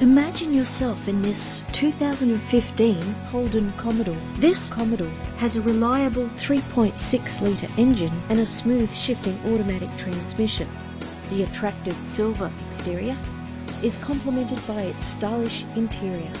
Imagine yourself in this 2015 Holden Commodore. This Commodore has a reliable 3.6 litre engine and a smooth shifting automatic transmission. The attractive silver exterior is complemented by its stylish interior.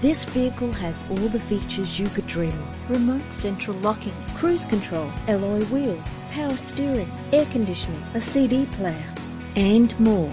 This vehicle has all the features you could dream of. Remote central locking, cruise control, alloy wheels, power steering, air conditioning, a CD player, and more.